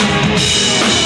Música